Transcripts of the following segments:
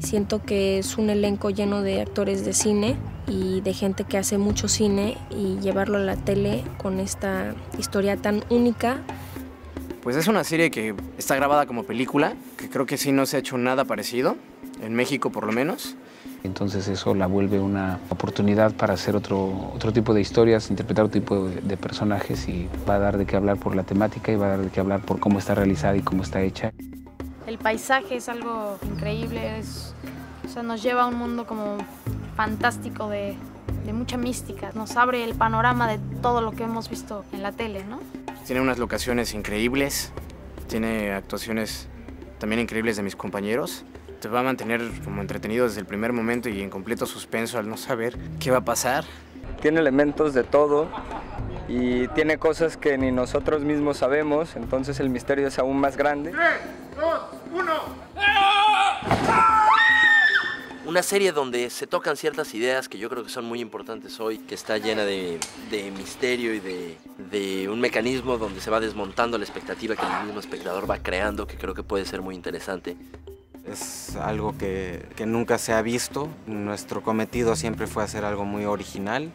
Siento que es un elenco lleno de actores de cine y de gente que hace mucho cine y llevarlo a la tele con esta historia tan única. Pues es una serie que está grabada como película, que creo que sí no se ha hecho nada parecido, en México por lo menos. Entonces eso la vuelve una oportunidad para hacer otro, otro tipo de historias, interpretar otro tipo de, de, personajes y va a dar de qué hablar por la temática y va a dar de qué hablar por cómo está realizada y cómo está hecha. El paisaje es algo increíble, es, o sea, nos lleva a un mundo como fantástico de, de mucha mística, nos abre el panorama de todo lo que hemos visto en la tele, ¿no? Tiene unas locaciones increíbles, tiene actuaciones también increíbles de mis compañeros te va a mantener como entretenido desde el primer momento y en completo suspenso al no saber qué va a pasar. Tiene elementos de todo y tiene cosas que ni nosotros mismos sabemos, entonces el misterio es aún más grande. Una serie donde se tocan ciertas ideas que yo creo que son muy importantes hoy, que está llena de, de misterio y de, de, un mecanismo donde se va desmontando la expectativa que el mismo espectador va creando, que creo que puede ser muy interesante. Es algo que, que, nunca se ha visto. Nuestro cometido siempre fue hacer algo muy original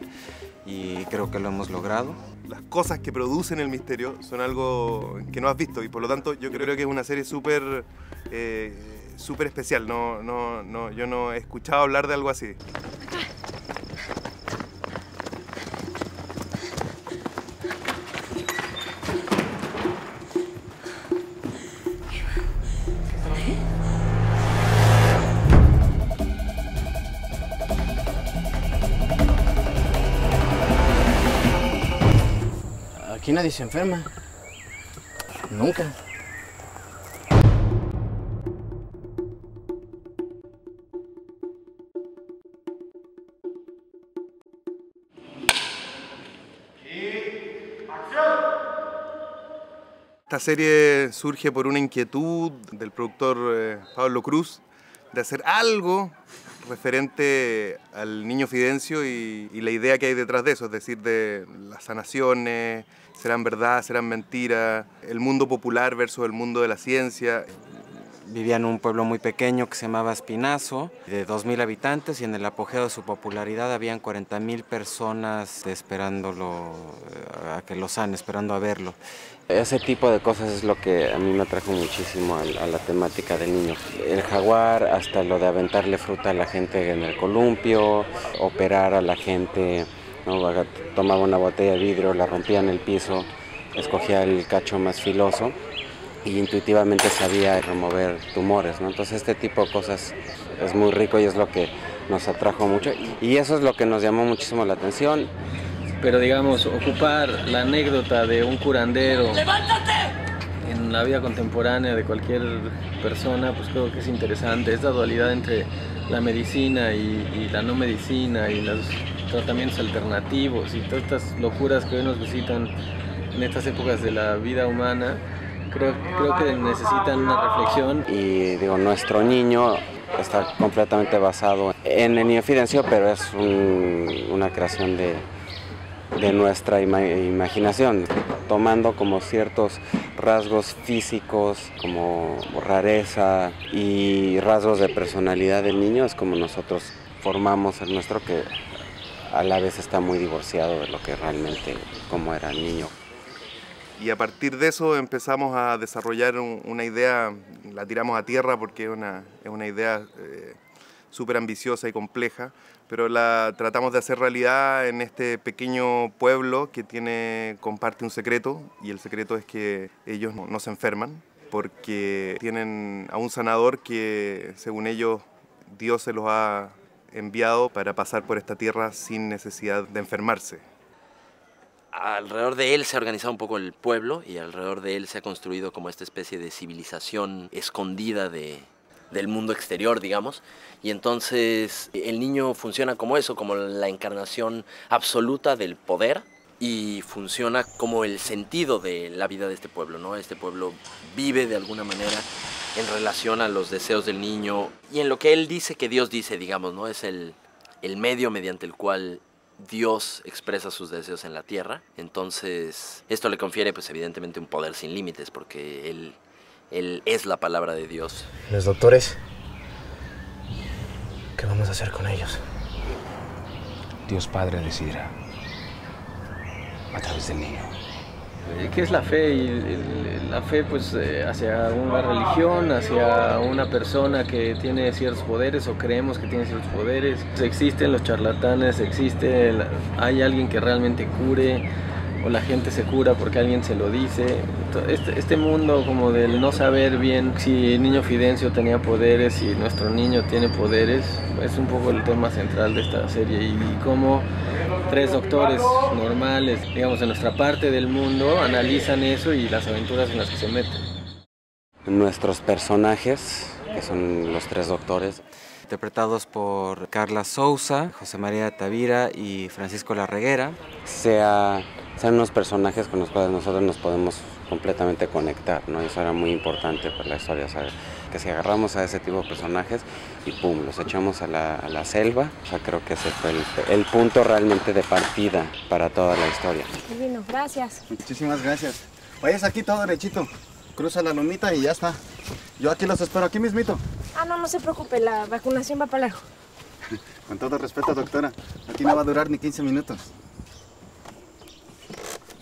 y creo que lo hemos logrado. Las cosas que producen el misterio son algo que no has visto y por lo tanto yo creo que es una serie súper eh, súper especial. No, no, no, yo no he escuchado hablar de algo así. Aquí nadie se enferma. Nunca. Esta serie surge por una inquietud del productor eh, Pablo Cruz de hacer algo referente al niño Fidencio y, y, la idea que hay detrás de eso, es decir, de las sanaciones, serán verdad, serán mentiras, el mundo popular versus el mundo de la ciencia. Vivía en un pueblo muy pequeño que se llamaba Espinazo, de 2.000 habitantes y en el apogeo de su popularidad habían 40.000 personas esperándolo, a que lo sane, esperando a verlo. Ese tipo de cosas es lo que a mí me atrajo muchísimo a, la temática del niño. El jaguar, hasta lo de aventarle fruta a la gente en el columpio, operar a la gente, tomaba una botella de vidrio, la rompía en el piso, escogía el cacho más filoso y intuitivamente sabía remover tumores. ¿no? Entonces este tipo de cosas es muy rico y es lo que nos atrajo mucho y eso es lo que nos llamó muchísimo la atención pero digamos, ocupar la anécdota de un curandero ¡Levántate! en la vida contemporánea de cualquier persona, pues creo que es interesante. Esta dualidad entre la medicina y, y, la no medicina y los tratamientos alternativos y todas estas locuras que hoy nos visitan en estas épocas de la vida humana, creo, creo que necesitan una reflexión. Y digo, nuestro niño está completamente basado en el niño Fidencio, pero es un, una creación de, de nuestra ima imaginación, tomando como ciertos rasgos físicos, como rareza y rasgos de personalidad del niño, es como nosotros formamos el nuestro que a la vez está muy divorciado de lo que realmente como era el niño. Y a partir de eso empezamos a desarrollar un, una idea, la tiramos a tierra porque es una, es una idea eh, súper ambiciosa y compleja, pero la tratamos de hacer realidad en este pequeño pueblo que tiene, comparte un secreto, y el secreto es que ellos no, no se enferman, porque tienen a un sanador que, según ellos, Dios se los ha enviado para pasar por esta tierra sin necesidad de enfermarse. Alrededor de él se ha organizado un poco el pueblo y alrededor de él se ha construido como esta especie de civilización escondida de, del mundo exterior, digamos. Y entonces el niño funciona como eso, como la encarnación absoluta del poder y funciona como el sentido de la vida de este pueblo, ¿no? Este pueblo vive de alguna manera en relación a los deseos del niño y en lo que él dice que Dios dice, digamos, ¿no? Es el, el medio mediante el cual Dios expresa sus deseos en la tierra. Entonces, esto le confiere, pues, evidentemente, un poder sin límites, porque él, él es la palabra de Dios. Los doctores ¿Qué vamos a hacer con ellos? Dios Padre decidirá a través del niño. Eh, ¿Qué es la fe? Y la fe pues eh, hacia una religión, hacia una persona que tiene ciertos poderes o creemos que tiene ciertos poderes. Existen los charlatanes, existe, hay alguien que realmente cure o la gente se cura porque alguien se lo dice. Este, este, mundo como del no saber bien si el niño Fidencio tenía poderes, si nuestro niño tiene poderes, es un poco el tema central de esta serie y, y cómo tres doctores normales, digamos, de nuestra parte del mundo, analizan eso y las aventuras en las que se meten. Nuestros personajes, que son los tres doctores, interpretados por Carla Souza, José María Tavira y Francisco Larreguera, sea, sean unos personajes con los cuales nosotros nos podemos completamente conectar, ¿no? Eso era muy importante para la historia, ¿sabes? Que si agarramos a ese tipo de personajes y pum, los echamos a la, a la selva, o sea, creo que ese fue el, el, punto realmente de partida para toda la historia. Divino, gracias. Muchísimas gracias. Vayas aquí todo derechito, cruza la lomita y ya está. Yo aquí los espero, aquí mismito. Ah, no, no se preocupe, la vacunación va para largo. Con todo respeto, doctora, aquí no va a durar ni 15 minutos.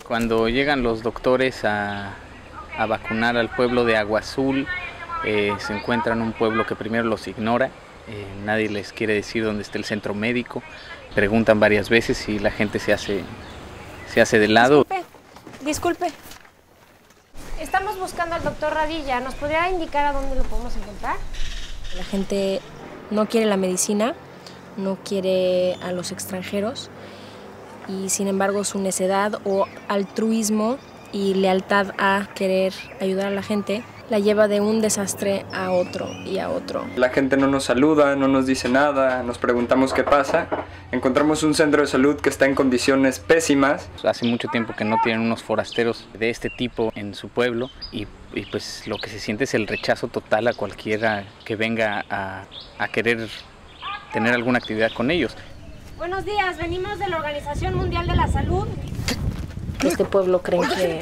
Cuando llegan los doctores a, a vacunar al pueblo de Agua Azul, eh, se encuentran un pueblo que primero los ignora, eh, nadie les quiere decir dónde está el centro médico, preguntan varias veces y la gente se hace, se hace de lado. Disculpe, disculpe. Estamos buscando al doctor Radilla. ¿Nos podría indicar a dónde lo podemos encontrar? La gente no quiere la medicina, no quiere a los extranjeros y sin embargo su necedad o altruismo y lealtad a querer ayudar a la gente la lleva de un desastre a otro y a otro. La gente no nos saluda, no nos dice nada, nos preguntamos qué pasa. Encontramos un centro de salud que está en condiciones pésimas. Hace mucho tiempo que no tienen unos forasteros de este tipo en su pueblo y, y pues lo que se siente es el rechazo total a cualquiera que venga a, a querer tener alguna actividad con ellos. Buenos días, venimos de la Organización Mundial de la Salud. Este pueblo creen que,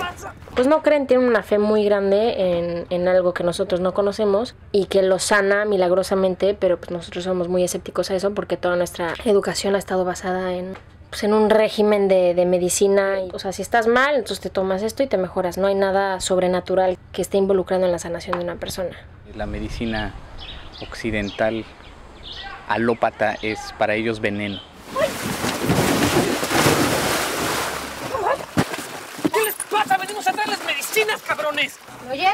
pues no creen, tienen una fe muy grande en, en, algo que nosotros no conocemos y que lo sana milagrosamente, pero pues nosotros somos muy escépticos a eso porque toda nuestra educación ha estado basada en, pues en un régimen de, de medicina. O sea, si estás mal, entonces te tomas esto y te mejoras. No hay nada sobrenatural que esté involucrando en la sanación de una persona. La medicina occidental alópata es para ellos veneno. ¿Qué les pasa? Venimos a traerles medicinas, cabrones. ¿Lo oyeron?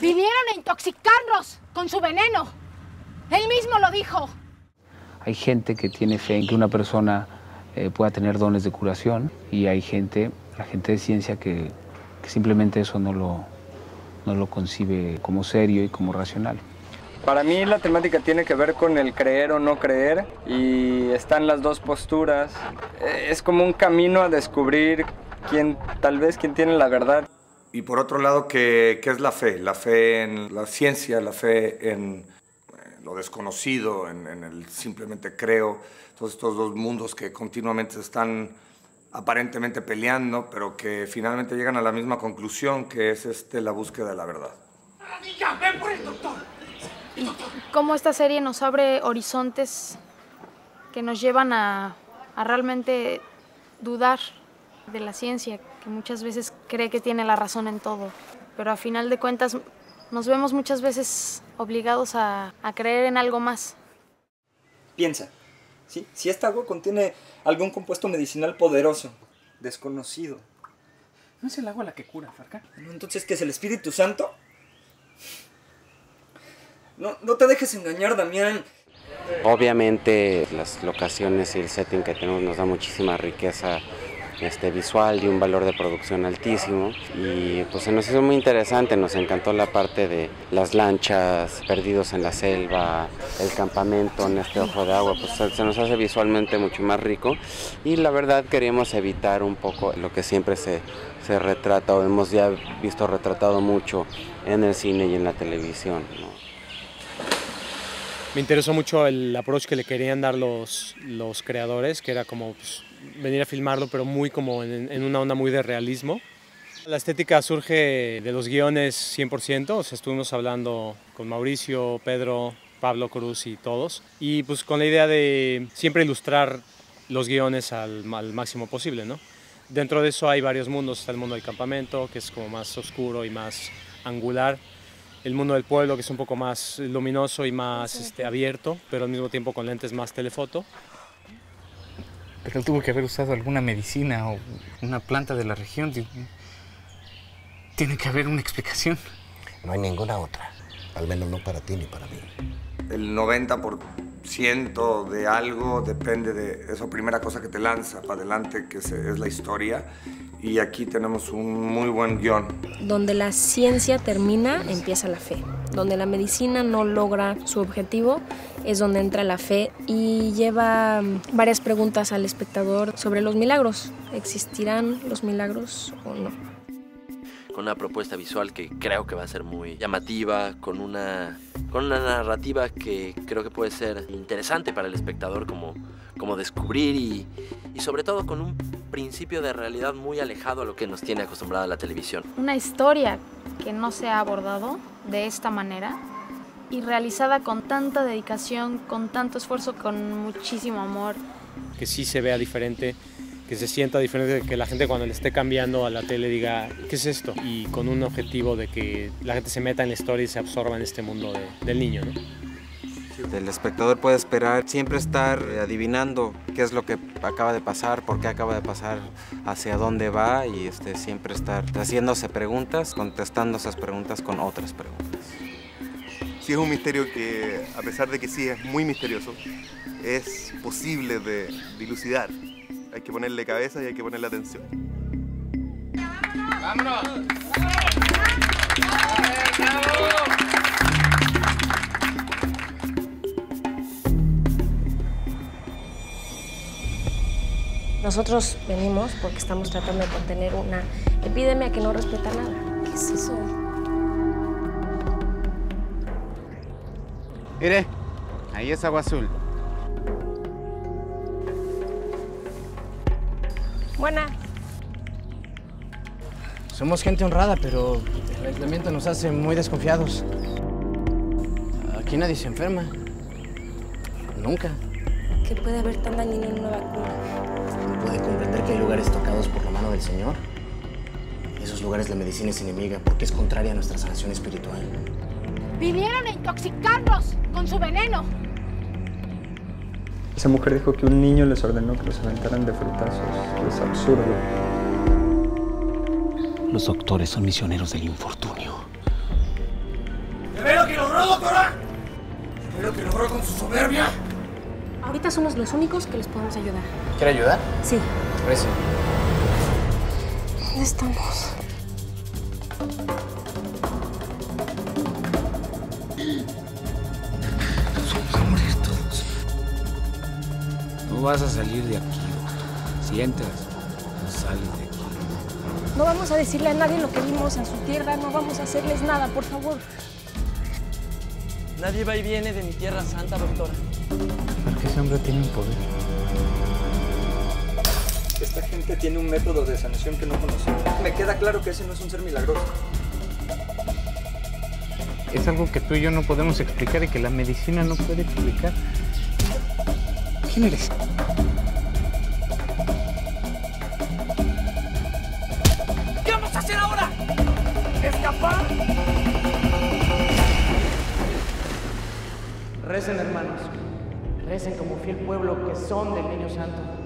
Vinieron a intoxicarnos con su veneno. Él mismo lo dijo. Hay gente que tiene fe en que una persona eh, pueda tener dones de curación y hay gente, la gente de ciencia, que, que simplemente eso no lo, no lo concibe como serio y como racional. Para mí la temática tiene que ver con el creer o no creer y están las dos posturas. Es como un camino a descubrir quién, tal vez quién tiene la verdad. Y por otro lado, ¿qué, qué es la fe? La fe en la ciencia, la fe en lo desconocido, en, en el simplemente creo. Todos estos dos mundos que continuamente están aparentemente peleando, pero que finalmente llegan a la misma conclusión, que es este, la búsqueda de la verdad. ¡Ya, ven por el doctor! y cómo esta serie nos abre horizontes que nos llevan a, a, realmente dudar de la ciencia, que muchas veces cree que tiene la razón en todo, pero a final de cuentas nos vemos muchas veces obligados a, a creer en algo más. Piensa, ¿sí? si esta agua contiene algún compuesto medicinal poderoso, desconocido. ¿No es el agua la que cura, Farca? Entonces, ¿qué es el Espíritu Santo? No, no te dejes engañar, Damián. Obviamente las locaciones y el setting que tenemos nos da muchísima riqueza este, visual y un valor de producción altísimo y pues se nos hizo muy interesante, nos encantó la parte de las lanchas, perdidos en la selva, el campamento en este ojo de agua, pues se nos hace visualmente mucho más rico y la verdad queríamos evitar un poco lo que siempre se, se retrata o hemos ya visto retratado mucho en el cine y en la televisión. ¿no? me interesó mucho el approach que le querían dar los, los creadores, que era como pues, venir a filmarlo, pero muy como en, en, una onda muy de realismo. La estética surge de los guiones 100%, o sea, estuvimos hablando con Mauricio, Pedro, Pablo Cruz y todos. Y pues con la idea de siempre ilustrar los guiones al, al máximo posible, ¿no? Dentro de eso hay varios mundos, está el mundo del campamento, que es como más oscuro y más angular, el mundo del pueblo, que es un poco más luminoso y más este, abierto, pero al mismo tiempo con lentes más telefoto. Pero tuvo que haber usado alguna medicina o una planta de la región. Tiene que haber una explicación. No hay ninguna otra, al menos no para ti ni para mí. El 90% de algo depende de esa primera cosa que te lanza para adelante, que es la historia. Y aquí tenemos un muy buen guion. Donde la ciencia termina, empieza la fe. Donde la medicina no logra su objetivo, es donde entra la fe y lleva mm, varias preguntas al espectador sobre los milagros. ¿Existirán los milagros o no? Con una propuesta visual que creo que va a ser muy llamativa, con una, con una narrativa que creo que puede ser interesante para el espectador como, como descubrir y, y sobre todo con un principio de realidad muy alejado a lo que nos tiene acostumbrada la televisión. Una historia que no se ha abordado de esta manera y realizada con tanta dedicación, con tanto esfuerzo, con muchísimo amor. Que sí se vea diferente, que se sienta diferente, que la gente cuando le esté cambiando a la tele diga, ¿qué es esto? Y con un objetivo de que la gente se meta en la historia y se absorba en este mundo de, del niño, ¿no? El espectador puede esperar siempre estar adivinando qué es lo que acaba de pasar, por qué acaba de pasar, hacia dónde va y este, siempre estar haciéndose preguntas, contestando esas preguntas con otras preguntas. Sí es un misterio que, a pesar de que sí es muy misterioso, es posible de dilucidar. Hay que ponerle cabeza y hay que ponerle atención. ¡Vámonos! Nosotros venimos porque estamos tratando de contener una epidemia que no respeta nada. ¿Qué es eso? Mire, ahí es agua azul. Buena. Somos gente honrada, pero el aislamiento nos hace muy desconfiados. Aquí nadie se enferma. Nunca. ¿Qué puede haber tan dañino en una vacuna? ¿No puede comprender que hay lugares tocados por la mano del Señor? En esos lugares la medicina es enemiga porque es contraria a nuestra sanación espiritual. Vinieron a intoxicarnos con su veneno. Esa mujer dijo que un niño les ordenó que los aventaran de frutazos. Es absurdo. Los doctores son misioneros del infortunio. ¿De ver lo que logró, doctora? ¿De ver lo que logró con su soberbia? Ahorita somos los únicos que les podemos ayudar. ¿Quiere ayudar? Sí. Parece. ¿Dónde estamos? Vas a salir de aquí. Si entras, no sales de aquí. No vamos a decirle a nadie lo que vimos en su tierra, no vamos a hacerles nada, por favor. Nadie va y viene de mi tierra santa, doctora. Porque ese hombre tiene un poder. Esta gente tiene un método de sanación que no conocemos. Me queda claro que ese no es un ser milagroso. Es algo que tú y yo no podemos explicar y que la medicina no puede explicar. ¿Quién eres? ¿Qué vamos a hacer ahora? ¿Escapar? Recen, hermanos. Recen como fiel pueblo que son del Niño Santo.